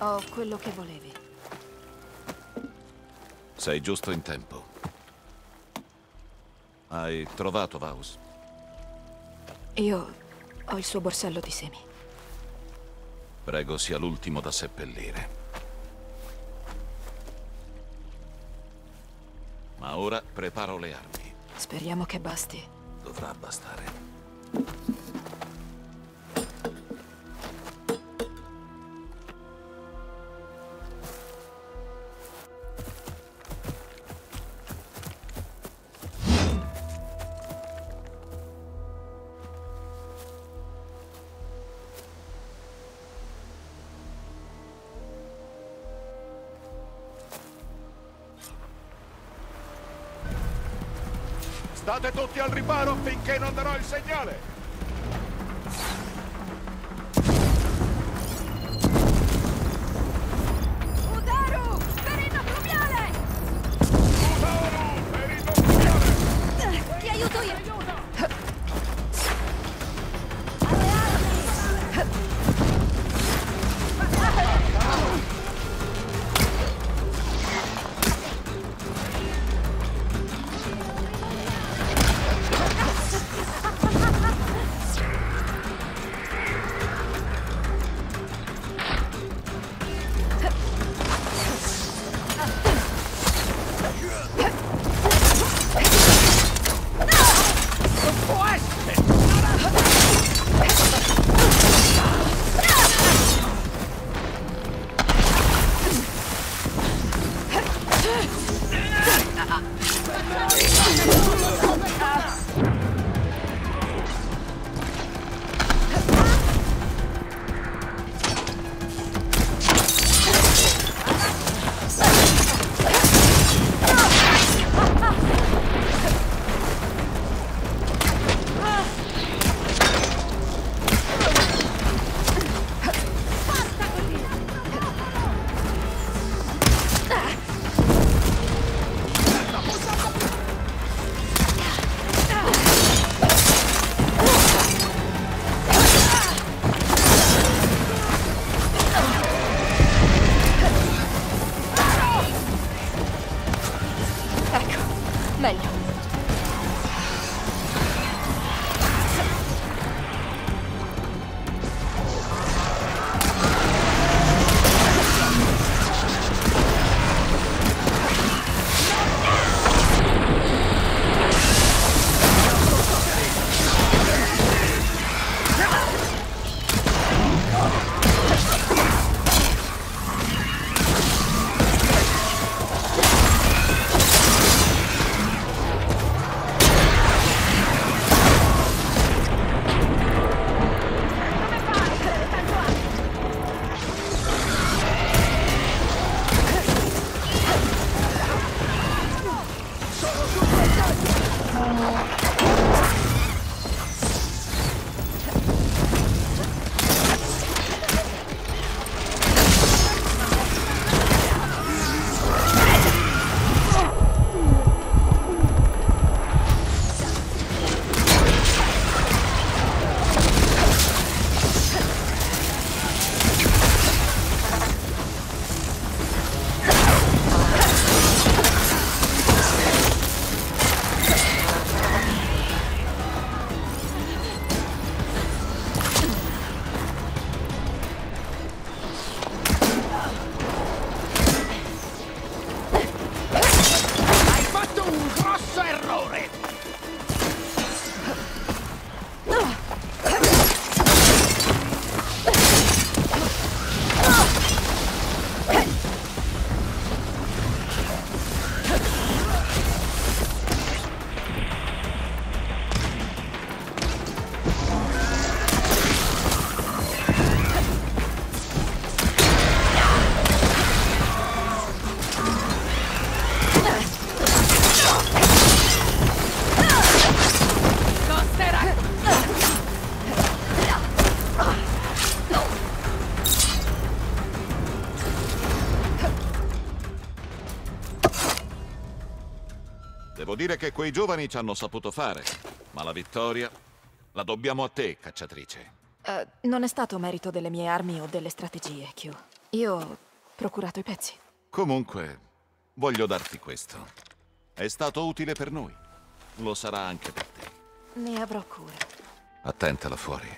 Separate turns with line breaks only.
Ho quello che volevi.
Sei giusto in tempo. Hai trovato Vaus?
Io ho il suo borsello di semi.
Prego sia l'ultimo da seppellire. Ma ora preparo le armi.
Speriamo che basti.
Dovrà bastare.
State tutti al riparo finché non darò il segnale!
Ti aiuto io!
Bello.
Devo dire che quei giovani ci hanno saputo fare, ma la vittoria la dobbiamo a te, cacciatrice.
Eh, non è stato merito delle mie armi o delle strategie, Q. Io ho procurato i pezzi.
Comunque, voglio darti questo. È stato utile per noi. Lo sarà anche per te.
Ne avrò cura.
Attentala fuori.